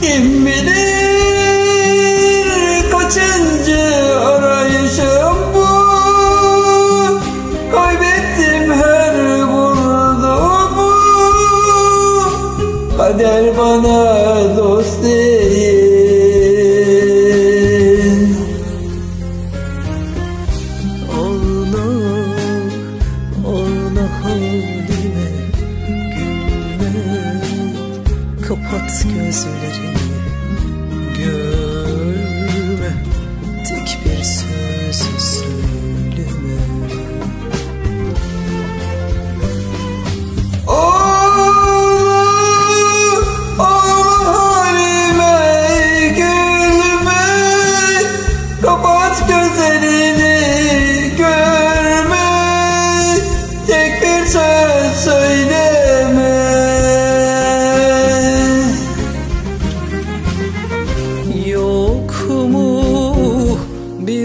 Kim bilir kaçıncı arayışım bu? Kaybettim her vurduğumu. Kader bana dost değil. Olma, olma haline Gülme, kapat gözlerini.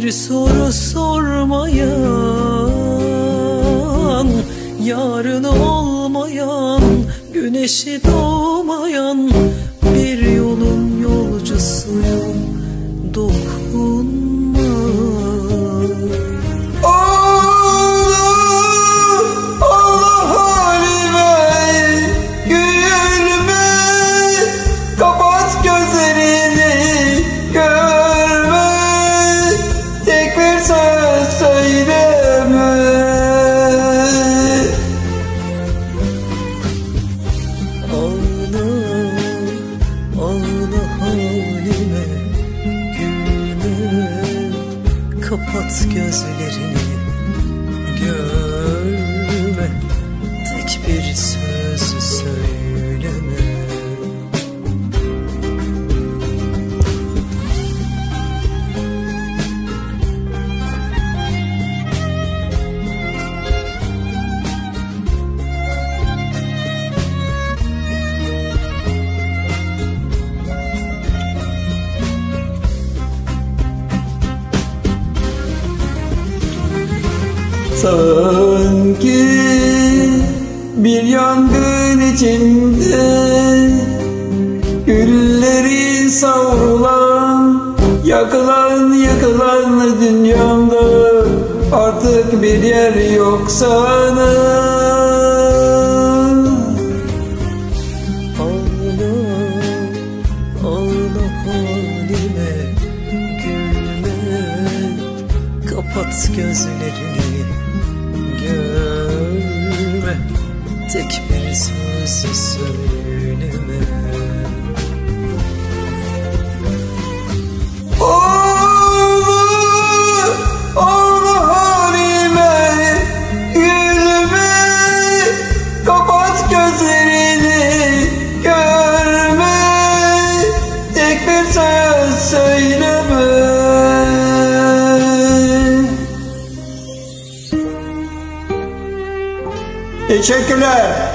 Bir soru sormayan Yarın olmayan Güneşi doğmayan Bir yolun yolcusuyum kapat gözlerini Görme, tek bir söz söyleme Sanki bir yangın içinde Gülleri savrulan Yakılan yıkılan dünyamda Artık bir yer yok sana. Kapat gözlerini tek bir söz söyleme Teşekkürler.